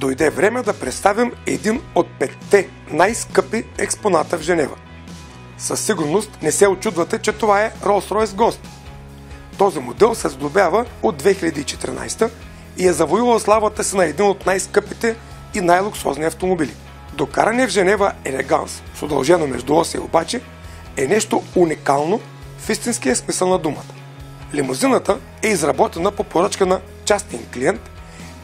дойде време да представим един от петте най-скъпи експоната в Женева. Със сигурност не се очудвате, че това е Rolls-Royce Ghost. Този модел се здобява от 2014 и е завоювал славата си на един от най-скъпите и най-луксозни автомобили. Докаране в Женева елеганс с удължено между оси обаче е нещо уникално в истинския смисъл на думата. Лимузината е изработена по поръчка на частен клиент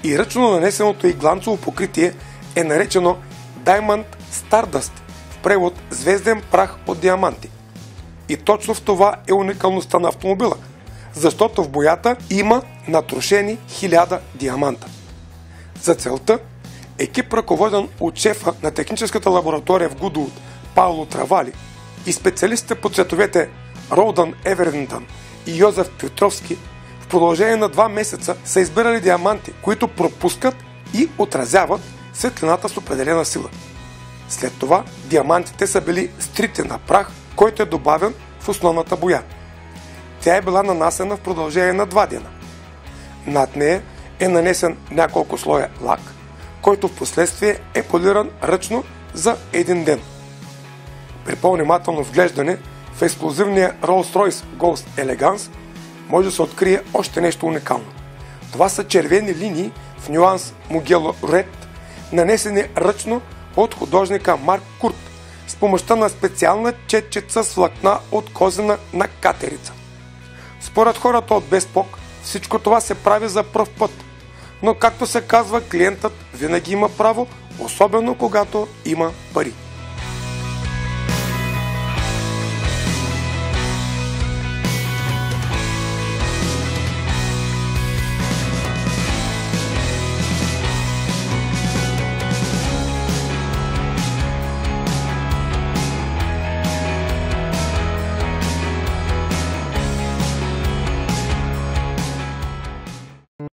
и ръчно нанесеното и гланцово покритие е наречено Diamond Stardust, в превод звезден прах от диаманти. И точно в това е уникалността на автомобила, защото в боята има натрошени хиляда диаманта. За целта екип ръководен от шефа на техническата лаборатория в Гудулт Пауло Травали и специалистите по цветовете Роудан Еверендън и Йозеф Петровски в продължение на два месеца са избирали диаманти, които пропускат и отразяват светлината с определена сила. След това диамантите са били стрити на прах, който е добавен в основната боя. Тя е била нанасена в продължение на два дена. Над нея е нанесен няколко слоя лак, който в последствие е полиран ръчно за един ден. При по-внимателно вглеждане в експлозивния Rolls-Royce Ghost Elegance може да се открие още нещо уникално. Това са червени линии в нюанс Mugello Red, нанесени ръчно от художника Марк Курт с помощта на специална четчица с влакна от козина на катерица. Според хората от Безпок, всичко това се прави за пръв път. Но както се казва, клиентът винаги има право, особено когато има пари.